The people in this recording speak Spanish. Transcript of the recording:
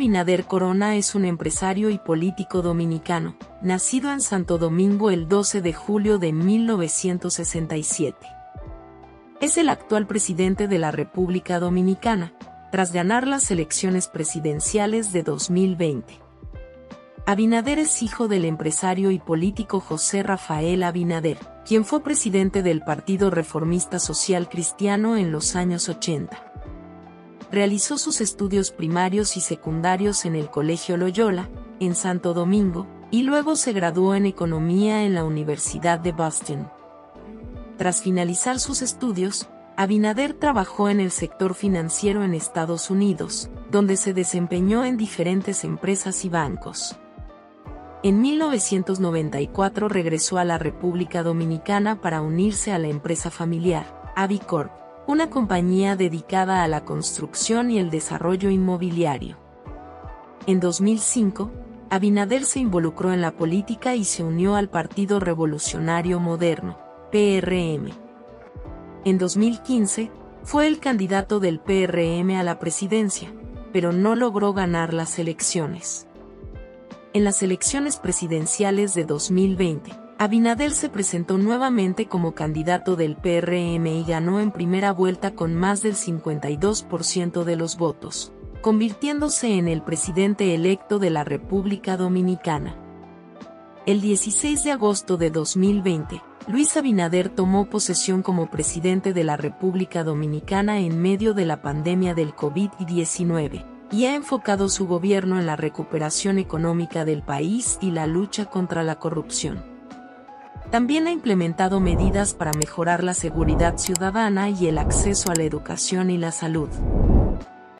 Abinader Corona es un empresario y político dominicano, nacido en Santo Domingo el 12 de julio de 1967. Es el actual presidente de la República Dominicana, tras ganar las elecciones presidenciales de 2020. Abinader es hijo del empresario y político José Rafael Abinader, quien fue presidente del Partido Reformista Social Cristiano en los años 80. Realizó sus estudios primarios y secundarios en el Colegio Loyola, en Santo Domingo, y luego se graduó en Economía en la Universidad de Boston. Tras finalizar sus estudios, Abinader trabajó en el sector financiero en Estados Unidos, donde se desempeñó en diferentes empresas y bancos. En 1994 regresó a la República Dominicana para unirse a la empresa familiar, Avicorp, una compañía dedicada a la construcción y el desarrollo inmobiliario. En 2005, Abinader se involucró en la política y se unió al Partido Revolucionario Moderno, PRM. En 2015, fue el candidato del PRM a la presidencia, pero no logró ganar las elecciones. En las elecciones presidenciales de 2020, Abinader se presentó nuevamente como candidato del PRM y ganó en primera vuelta con más del 52% de los votos, convirtiéndose en el presidente electo de la República Dominicana. El 16 de agosto de 2020, Luis Abinader tomó posesión como presidente de la República Dominicana en medio de la pandemia del COVID-19, y ha enfocado su gobierno en la recuperación económica del país y la lucha contra la corrupción. También ha implementado medidas para mejorar la seguridad ciudadana y el acceso a la educación y la salud.